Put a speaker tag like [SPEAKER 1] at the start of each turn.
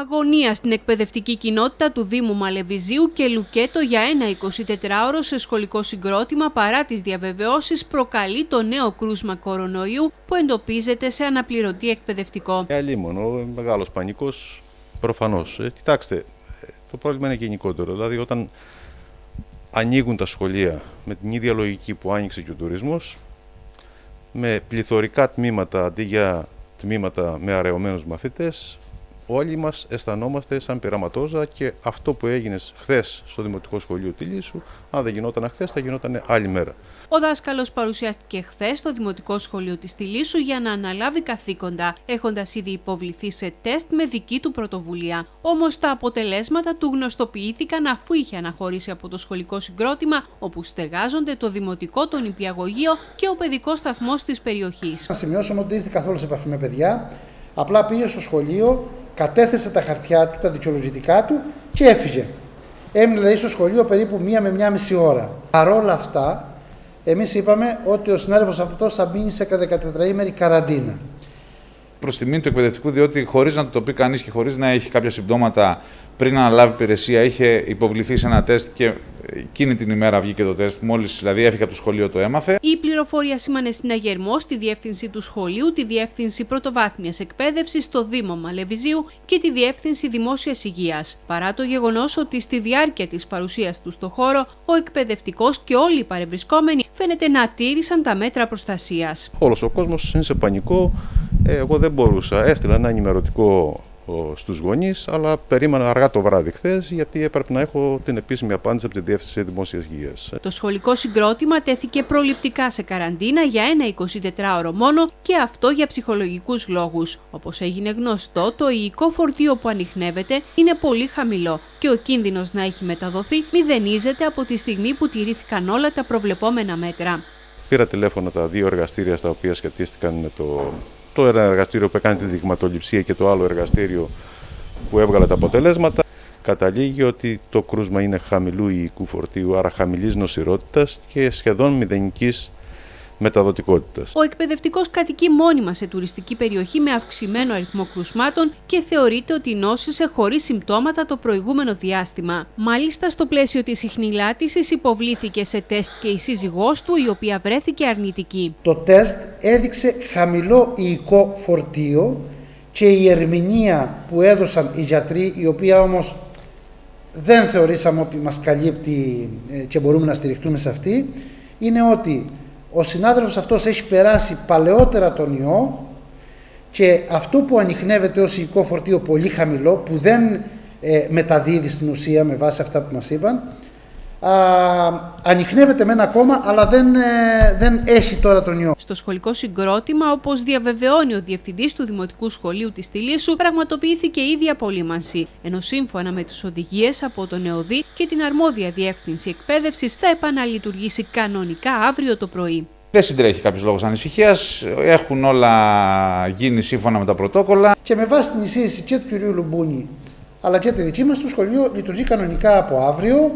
[SPEAKER 1] Αγωνία στην εκπαιδευτική κοινότητα του Δήμου Μαλεβιζίου και Λουκέτο για ένα 24ωρο σε σχολικό συγκρότημα παρά τις διαβεβαιώσεις προκαλεί το νέο κρούσμα κορονοϊού που εντοπίζεται σε αναπληρωτή εκπαιδευτικό.
[SPEAKER 2] Αλίμονο, μεγάλος πανικός προφανώς. Ε, κοιτάξτε, ε, το πρόβλημα είναι γενικότερο. Δηλαδή όταν ανοίγουν τα σχολεία με την ίδια λογική που άνοιξε και ο τουρισμός, με πληθωρικά τμήματα αντί για τμήματα με αραιωμένους μαθητές, όλοι μας αισθανόμαστε σαν πειραματόζα και αυτό που έγινες χθες στο Δημοτικό Σχολείο της Λύσου, αν δεν γινόταν χθες, θα γινόταν άλλη μέρα.
[SPEAKER 1] Ο δάσκαλος παρουσιάστηκε χθες στο Δημοτικό Σχολείο της Τηλίσου για να αναλάβει καθήκοντα, έχοντας ήδη υποβληθεί σε τεστ με δική του πρωτοβουλία. Όμως τα αποτελέσματα του γνωστοποιήθηκαν αφού είχε αναχωρήσει από το σχολικό συγκρότημα, όπου στεγάζονται το Δημοτικό, το Νηπιαγωγείο και ο παιδικός σταθμός της περιοχής.
[SPEAKER 3] Να σημειώσουμε ότι ήρθε καθόλου σε επαφή με παιδιά. Απλά πήγε στο σχολείο, κατέθεσε τα χαρτιά του, τα δικαιολογητικά του και έφυγε. Έμεινε δηλαδή στο σχολείο περίπου μία με μία μισή ώρα. Παρ' όλα αυτά, εμείς είπαμε ότι ο συνάδελφος αυτός θα μπει σε 14 ημέρη καραντίνα.
[SPEAKER 4] Προς τιμή του εκπαιδευτικού, διότι χωρίς να το πει κανείς και χωρίς να έχει κάποια συμπτώματα πριν να αναλάβει υπηρεσία, είχε υποβληθεί σε ένα τεστ και εκείνη την ημέρα βγήκε το τεστ. Μόλις δηλαδή έφυγε από το σχολείο, το έμαθε.
[SPEAKER 1] Η πληροφορία σήμανε συναγερμό στη διεύθυνση του σχολείου, τη διεύθυνση πρωτοβάθμιας εκπαίδευσης, στο Δήμο Μαλεβιζίου και τη διεύθυνση δημόσιας υγείας. Παρά το γεγονός ότι στη διάρκεια της παρουσίας του στο χώρο, ο εκπαιδευτικός και όλοι οι παρευρισκόμενοι φαίνεται να τήρησαν τα μέτρα προστασίας.
[SPEAKER 2] Όλος ο κόσμος είναι σε πανικό. Ε, εγώ δεν μπορούσα. Έστειλα ένα ενημερωτικό στους γονείς, αλλά περίμενα αργά το βράδυ χθες, γιατί έπρεπε να έχω την επίσημη απάντηση από τη Διεύθυνση Δημόσιας Υγείας.
[SPEAKER 1] Το σχολικό συγκρότημα τέθηκε προληπτικά σε καραντίνα για ένα 24ωρο μόνο και αυτό για ψυχολογικούς λόγους. Όπως έγινε γνωστό, το υλικό φορτίο που ανοιχνεύεται είναι πολύ χαμηλό και ο κίνδυνος να έχει μεταδοθεί μηδενίζεται από τη στιγμή που τηρήθηκαν όλα τα προβλεπόμενα μέτρα.
[SPEAKER 2] Πήρα τηλέφωνα τα δύο εργαστήρια στα οποία σχετίστηκαν με το το ένα εργαστήριο που έκανε τη δειγματοληψία και το άλλο εργαστήριο που έβγαλε τα αποτελέσματα, καταλήγει ότι το κρούσμα είναι χαμηλού υλικού φορτίου, άρα χαμηλής νοσηρότητας και σχεδόν μηδενικής μεταδοτικότητας.
[SPEAKER 1] Ο εκπαιδευτικός κατοικεί μόνιμα σε τουριστική περιοχή με αυξημένο αριθμό κρουσμάτων και θεωρείται ότι νόσησε χωρίς συμπτώματα το προηγούμενο διάστημα. Μάλιστα, στο πλαίσιο της ιχνηλάτησης υποβλήθηκε σε τεστ και η σύζυγός του, η οποία βρέθηκε αρνητική.
[SPEAKER 3] Το τεστ έδειξε χαμηλό υλικό φορτίο και η ερμηνεία που έδωσαν οι γιατροί, η οποία όμως δεν θεωρήσαμε ότι μας καλύπτει ε, και μπορούμε να στηριχτούμε σε αυτή, είναι ότι ο συνάδελφος αυτός έχει περάσει παλαιότερα τον ιό και αυτό που ανοιχνεύεται ως υλικό φορτίο πολύ χαμηλό, που δεν ε, μεταδίδει στην ουσία με βάση αυτά που μας είπαν, α, ανοιχνεύεται με ένα κόμμα, αλλά δεν, ε, δεν έχει τώρα τον ιό.
[SPEAKER 1] Στο σχολικό συγκρότημα, όπως διαβεβαιώνει ο διευθυντής του Δημοτικού Σχολείου της Τηλίσου, πραγματοποιήθηκε ήδη απολύμανση. Ενώ σύμφωνα με τις οδηγίες από τον ΕΟΔΗ και την αρμόδια διεύθυνση εκπαίδευσης, θα επαναλειτουργήσει κανονικά αύριο το πρωί.
[SPEAKER 4] Δεν συντρέχει κάποιος λόγος ανησυχίας. Έχουν όλα γίνει σύμφωνα με τα πρωτόκολλα.
[SPEAKER 3] Και με βάση την εισήγηση και του κ. Λουμπούνη αλλά και τη δική μας, το σχολείο λειτουργεί κανονικά από αύριο.